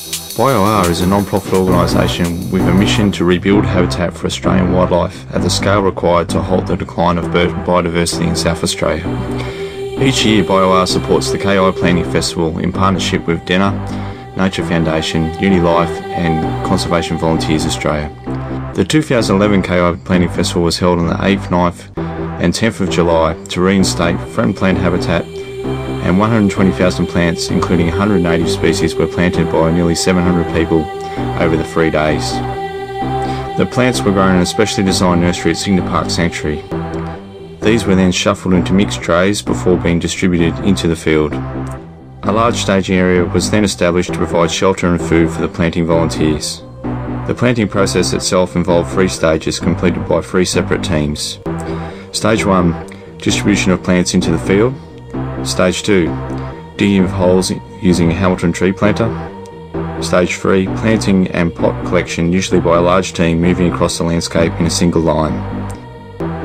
BioR is a non-profit organisation with a mission to rebuild habitat for Australian wildlife at the scale required to halt the decline of bird biodiversity in South Australia. Each year BioR supports the KI Planting Festival in partnership with DENA, Nature Foundation, UniLife and Conservation Volunteers Australia. The 2011 KI Planting Festival was held on the 8th, 9th and 10th of July to reinstate friend plant habitat and 120,000 plants, including 100 native species, were planted by nearly 700 people over the three days. The plants were grown in a specially designed nursery at Cygnet Park Sanctuary. These were then shuffled into mixed trays before being distributed into the field. A large staging area was then established to provide shelter and food for the planting volunteers. The planting process itself involved three stages completed by three separate teams. Stage 1 Distribution of plants into the field. Stage 2 Digging of holes using a Hamilton tree planter. Stage 3 Planting and pot collection, usually by a large team moving across the landscape in a single line.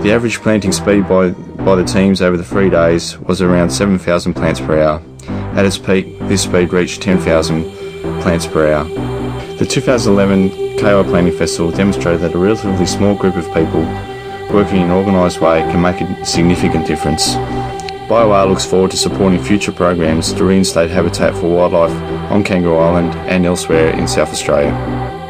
The average planting speed by, by the teams over the three days was around 7,000 plants per hour. At its peak, this speed reached 10,000 plants per hour. The 2011 KI Planting Festival demonstrated that a relatively small group of people working in an organised way can make a significant difference. BioR looks forward to supporting future programs to reinstate habitat for wildlife on Kangaroo Island and elsewhere in South Australia.